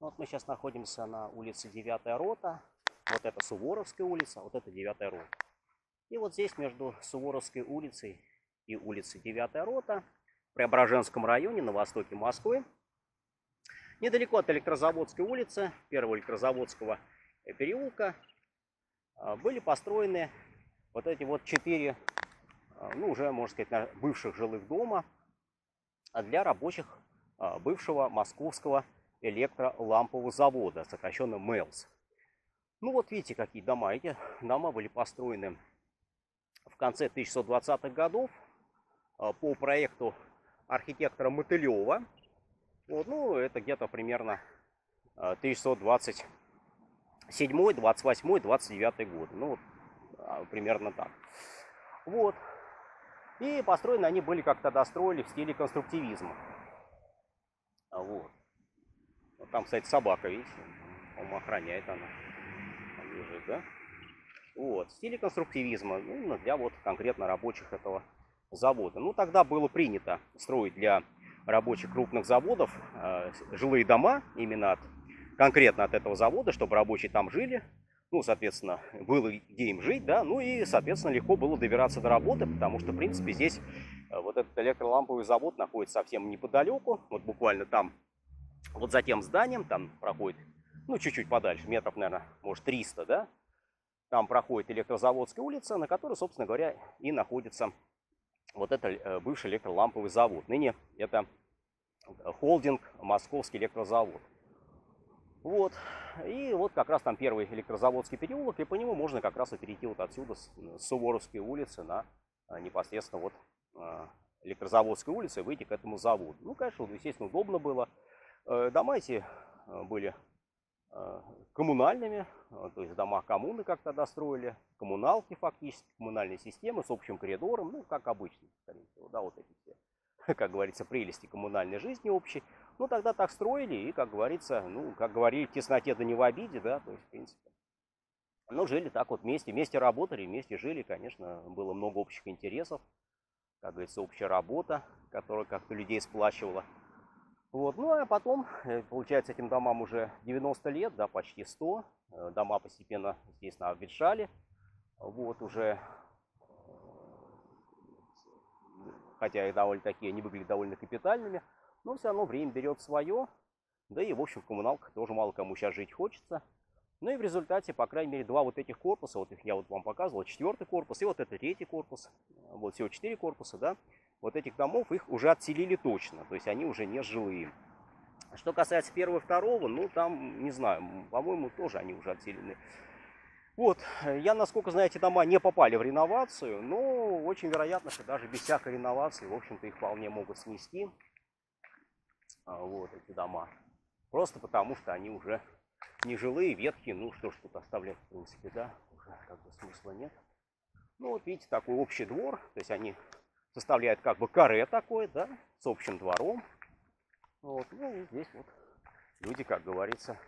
Вот мы сейчас находимся на улице 9 рота. Вот это Суворовская улица, вот это 9 рота. И вот здесь между Суворовской улицей и улицей 9 рота в Преображенском районе на востоке Москвы, недалеко от Электрозаводской улицы, первого Электрозаводского переулка, а, были построены вот эти вот четыре, а, ну уже, можно сказать, бывших жилых дома для рабочих а, бывшего московского электролампового завода, сокращенно МЭЛС. Ну вот видите, какие дома. Эти дома были построены в конце 1920-х годов по проекту архитектора Мотылева. Вот, ну, это где-то примерно 1920 7, 28, 29 год. Ну, вот, а, примерно так. Вот. И построены они были, как тогда строили, в стиле конструктивизма. А вот. Там, кстати, собака, видите? Он охраняет она. Там лежит, да? Вот. В стиле конструктивизма. Ну, для вот конкретно рабочих этого завода. Ну, тогда было принято строить для рабочих крупных заводов э, жилые дома именно от конкретно от этого завода, чтобы рабочие там жили. Ну, соответственно, было где им жить, да, ну и, соответственно, легко было добираться до работы, потому что, в принципе, здесь э, вот этот электроламповый завод находится совсем неподалеку, вот буквально там, вот за тем зданием, там проходит, ну, чуть-чуть подальше, метров, наверное, может, 300, да, там проходит электрозаводская улица, на которой, собственно говоря, и находится вот это э, бывший электроламповый завод. Ныне это холдинг Московский электрозавод. Вот. И вот как раз там первый электрозаводский переулок, и по нему можно как раз и перейти вот отсюда, с, Суворовской улицы, на а, непосредственно вот электрозаводской улице, выйти к этому заводу. Ну, конечно, естественно, удобно было. Э, дома эти а, были коммунальными, то есть дома коммуны как тогда строили, коммуналки фактически, коммунальные системы с общим коридором, ну, как обычно, скорее всего, да, вот эти все как говорится, прелести коммунальной жизни общей. Ну, тогда так строили, и, как говорится, ну, как говорили, в тесноте да не в обиде, да, то есть, в принципе. Ну, жили так вот вместе, вместе работали, вместе жили, конечно, было много общих интересов, как говорится, общая работа, которая как-то людей сплачивала. Вот, ну, а потом, э, получается, этим домам уже 90 лет, да, почти 100, э, дома постепенно, естественно, обветшали, вот, уже хотя и довольно такие, они выглядят довольно капитальными, но все равно время берет свое, да и, в общем, в коммуналках тоже мало кому сейчас жить хочется. Ну и в результате, по крайней мере, два вот этих корпуса, вот их я вот вам показывал, четвертый корпус и вот это третий корпус, вот всего четыре корпуса, да, вот этих домов их уже отселили точно, то есть они уже не жилые. Что касается первого и второго, ну там, не знаю, по-моему, тоже они уже отселены. Вот, я, насколько знаю, эти дома не попали в реновацию, но очень вероятно, что даже без всякой реновации, в общем-то, их вполне могут снести. А, вот эти дома. Просто потому, что они уже не жилые, ветхие, ну что ж тут оставлять, в принципе, да, уже как бы смысла нет. Ну вот видите, такой общий двор, то есть они составляют как бы каре такое, да, с общим двором. Вот, ну и здесь вот люди, как говорится,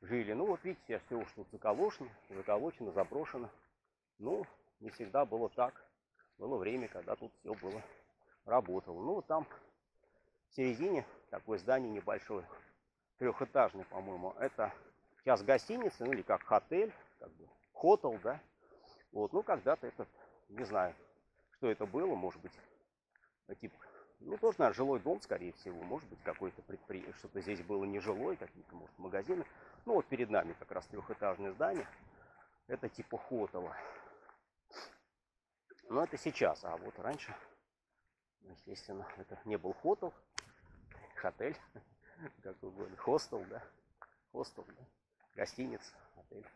жили. Ну вот видите, все уж тут заколочено, заколочено, заброшено. Ну, не всегда было так. Было время, когда тут все было работало. Ну вот там в середине такое здание небольшое, трехэтажный, по-моему. Это сейчас гостиница, ну или как отель, как бы хотел, да. Вот, ну когда-то этот, не знаю, что это было, может быть, типа ну, тоже, наверное, жилой дом, скорее всего. Может быть, какое-то предприятие, что-то здесь было не жилое, какие-то, может, магазины. Ну, вот перед нами как раз трехэтажное здание. Это типа хотела. Но это сейчас, а вот раньше, естественно, это не был хотел, отель, как угодно, хостел, да, хостел, да, гостиница, отель.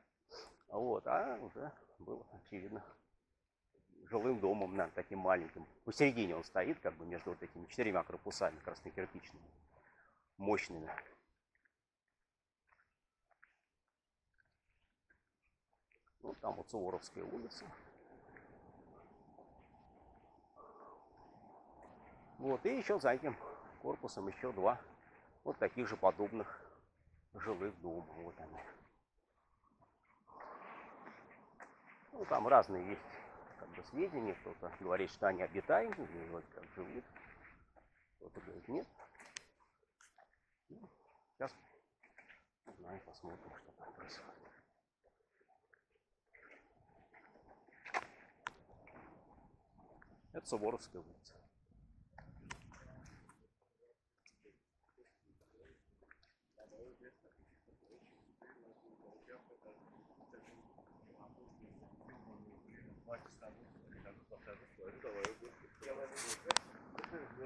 Вот, а уже было, очевидно, жилым домом, наверное, таким маленьким. Посередине он стоит, как бы между вот этими четырьмя корпусами краснокирпичными, мощными. Вот там вот Суворовская улица. Вот, и еще за этим корпусом еще два вот таких же подобных жилых дома. Вот они. Ну, там разные есть как бы сведения. Кто-то говорит, что они обитаемы, или вроде как живут. Кто-то говорит, нет. Ну, сейчас Давай посмотрим, что там происходит. Это Суворовская улица.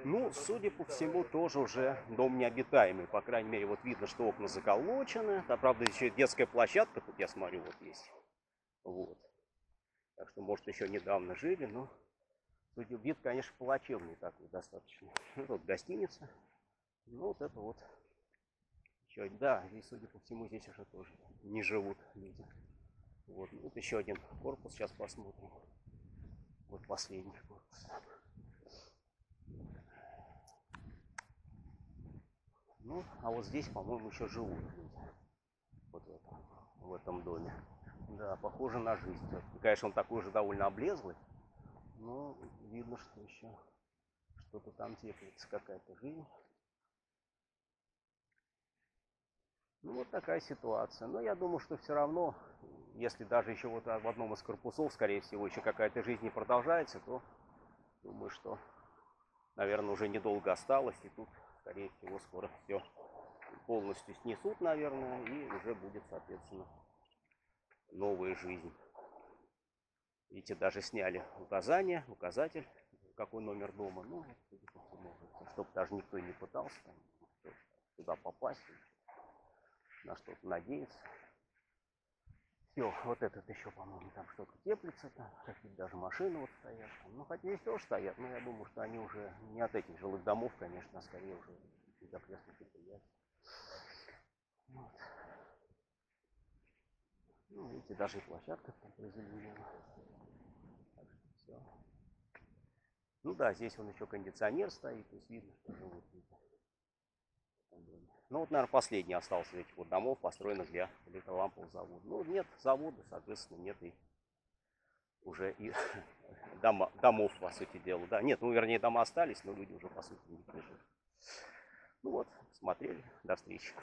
Ну, судя по всему, тоже уже дом необитаемый. По крайней мере, вот видно, что окна заколочены. Да, правда, еще детская площадка тут, я смотрю, вот есть. Вот. Так что, может, еще недавно жили, но судя, вид, конечно, плачевный такой достаточно. Ну, тут гостиница. Ну, вот это вот. Еще, да, здесь, судя по всему, здесь уже тоже не живут люди. Вот, вот еще один корпус, сейчас посмотрим. Вот последний корпус. Ну, а вот здесь, по-моему, еще живут люди. Вот в этом, в этом доме. Да, похоже на жизнь. Конечно, он такой же довольно облезлый. Но видно, что еще что-то там теплится, какая-то жизнь. Ну, вот такая ситуация. Но я думаю, что все равно, если даже еще вот в одном из корпусов, скорее всего, еще какая-то жизнь не продолжается, то думаю, что, наверное, уже недолго осталось. И тут скорее всего, скоро все полностью снесут, наверное, и уже будет, соответственно, новая жизнь. Видите, даже сняли указание, указатель, какой номер дома. Ну, чтобы даже никто не пытался там, туда попасть, на что-то надеяться. Все, вот этот еще, по-моему, там что-то теплится, там какие-то даже машины вот стоят. Там. Ну, хотя здесь тоже стоят, но я думаю, что они уже не от этих жилых домов, конечно, а скорее уже из окрестных предприятий. Вот. Ну, видите, даже и площадка там приземлена. Так что все. Ну да, здесь он еще кондиционер стоит, то есть видно, что живут люди. Ну вот, наверное, последний остался этих вот домов, построенных для электролампового завода. Ну, нет завода, соответственно, нет и уже и дома, домов, по сути дела. Да, нет, ну, вернее, дома остались, но люди уже, по сути, не прижили. Ну вот, смотрели. До встречи.